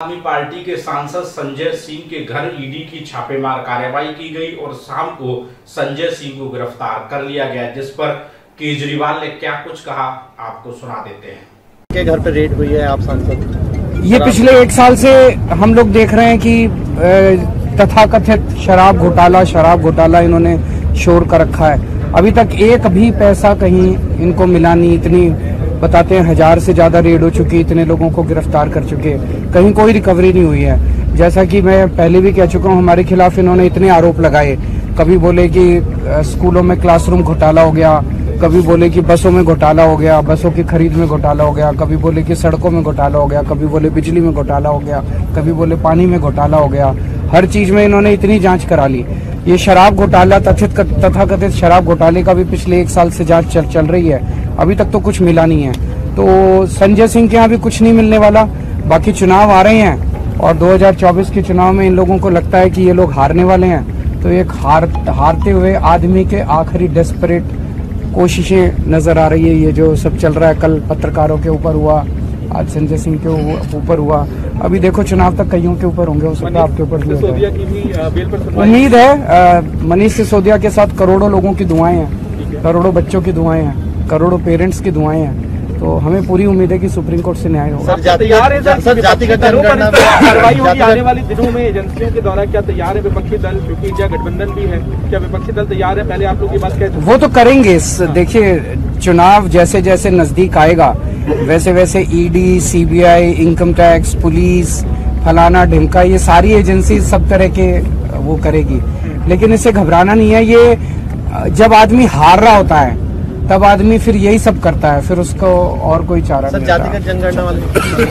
आदमी पार्टी के सांसद संजय सिंह के घर ईडी की छापेमार कार्रवाई की गई और शाम को संजय सिंह को गिरफ़्तार कर लिया गया जिस पर केजरीवाल ने क्या कुछ कहा आपको सुना देते हैं। के घर पे रेड हुई है आप सांसद? ये पिछले एक साल से हम लोग देख रहे हैं कि तथाकथित शराब घोटाला शराब घोटाला इन्होंने शोर कर रखा है। अभी तक एक भी पैसा कहीं इनको मिला नहीं इतनी बताते हैं हज़ार से ज़्यादा रेड हो चुकी इतने लोगों को गिरफ़्तार कर चुके कहीं कोई रिकवरी नहीं हुई है। जैसा कि मैं पहले भी कह चुका हूँ हमारे खिलाफ इन्होंने इतने आरोप लगाए। कभी बोले कि स्कूलों में क्लासरूम घोटाला हो गया कभी बोले कि बसों में घोटाला हो गया बसों की खरीद में घोटाला हो गया कभी बोले कि सड़कों में घोटाला हो गया कभी बोले बिजली में घोटाला हो गया कभी बोले पानी में घोटाला हो गया। हर चीज़ में इन्होंने इतनी जाँच करा ली। ये शराब घोटाला तथित तथा कथित शराब घोटाले का भी पिछले एक साल से जाँच चल, चल रही है। अभी तक तो कुछ मिला नहीं है। तो संजय सिंह के यहाँ भी कुछ नहीं मिलने वाला। बाकी चुनाव आ रहे हैं और 2024 के चुनाव में इन लोगों को लगता है कि ये लोग हारने वाले हैं। तो एक हार, हारते हुए आदमी के आखिरी डेस्परेट कोशिशें नज़र आ रही है। ये जो सब चल रहा है, कल पत्रकारों के ऊपर हुआ, आज संजय सिंह के ऊपर हुआ। अभी देखो चुनाव तक कईयों के ऊपर होंगे, हो सकता आपके ऊपर उम्मीद है मनीष सिसोदिया के साथ करोड़ों लोगों की दुआएँ हैं, करोड़ों बच्चों की दुआएँ हैं, करोड़ों पेरेंट्स की दुआएँ हैं। तो हमें पूरी उम्मीद है कि सुप्रीम कोर्ट से न्याय होगा। तैयार है सर जातिगत जनगणना कार्रवाई होगी आने वाले दिनों में एजेंसियों के द्वारा क्या तैयार है विपक्षी दल? क्योंकि इंडिया गठबंधन भी है। क्या विपक्षी दल तैयार है? पहले आप लोग ये बात कहते वो तो करेंगे। देखिए चुनाव जैसे जैसे नज़दीक आएगा वैसे वैसे ED CBI income tax police फलाना ढिमका ये सारी एजेंसी सब तरह के वो करेगी। लेकिन इससे घबराना नहीं है। ये जब आदमी हार रहा होता है तब आदमी फिर यही सब करता है फिर उसको और कोई चारा नहीं जातिगत जनगणना वाले